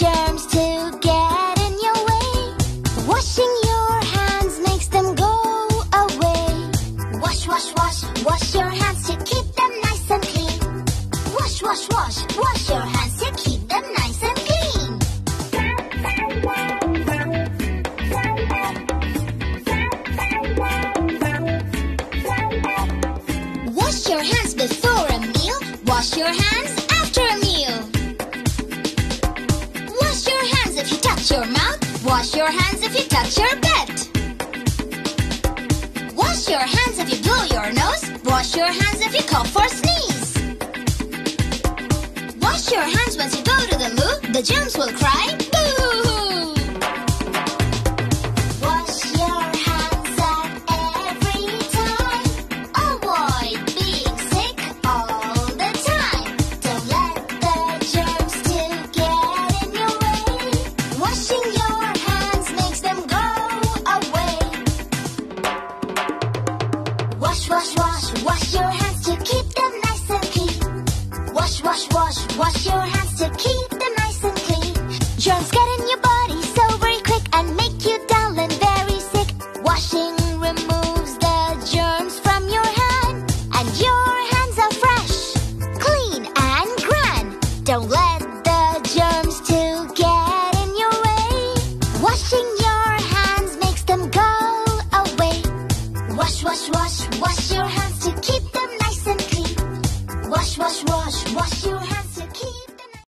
germs to get in your way. Washing your hands makes them go away. Wash, wash, wash, wash your hands to keep them nice and clean. Wash, wash, wash, wash your hands to keep them nice and clean. Wash your hands before a meal. Wash your hands after a meal. Touch your mouth. Wash your hands if you touch your bed. Wash your hands if you blow your nose. Wash your hands if you cough or sneeze. Wash your hands once you go to the loo. The germs will cry wash, wash, wash your hands to keep them nice and clean. Wash, wash, wash, wash your hands to keep them nice and clean. Germs get in your body so very quick and make you dull and very sick. Washing removes the germs from your hand, and your hands are fresh, clean and grand. Don't let wash, wash, wash your hands to keep them nice and clean. Wash, wash, wash, wash your hands.